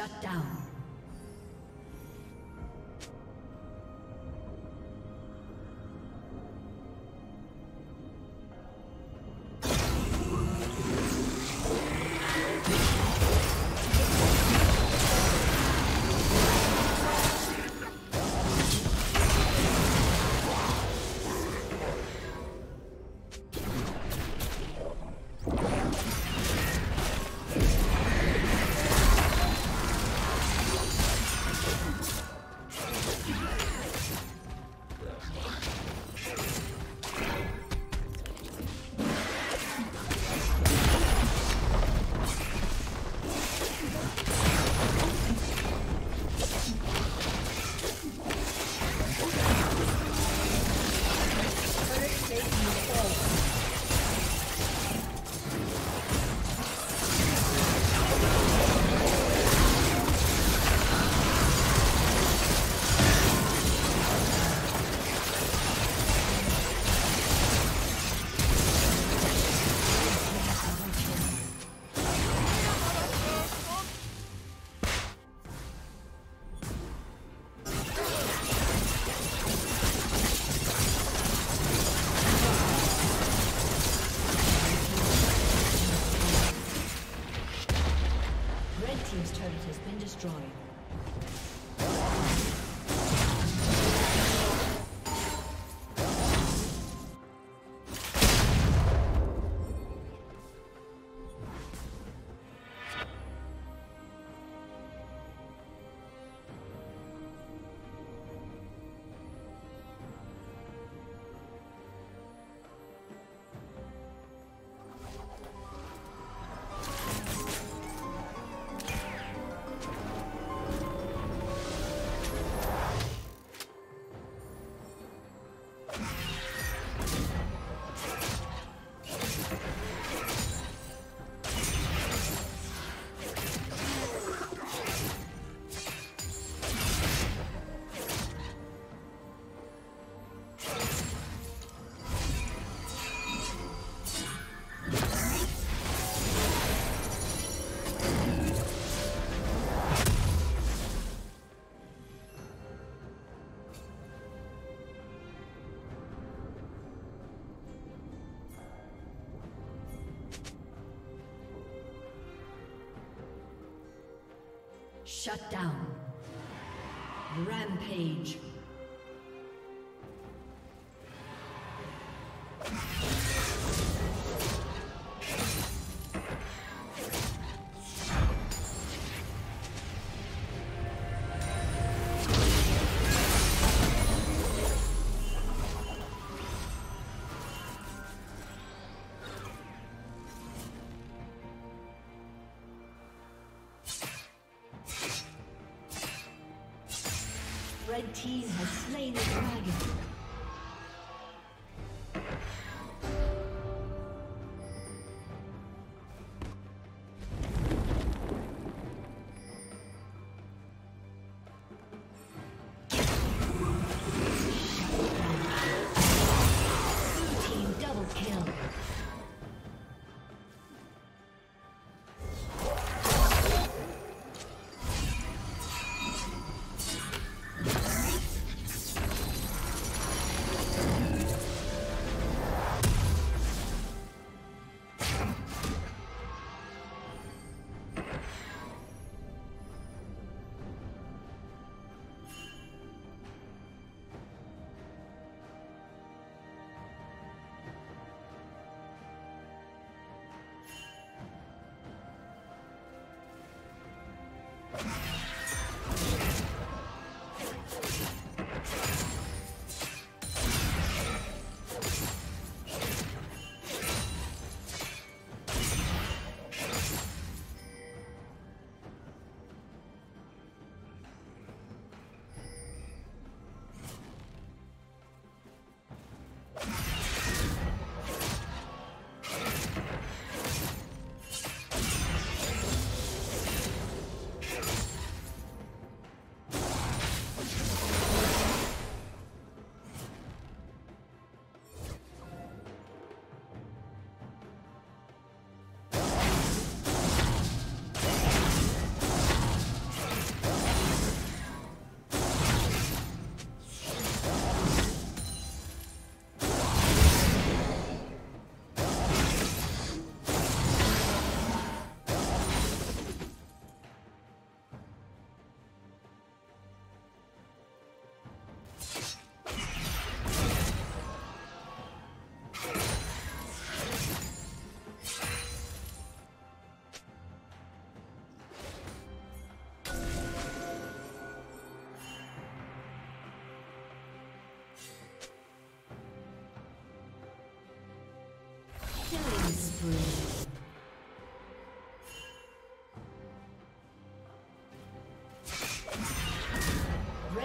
Shut down. Shut down. Rampage.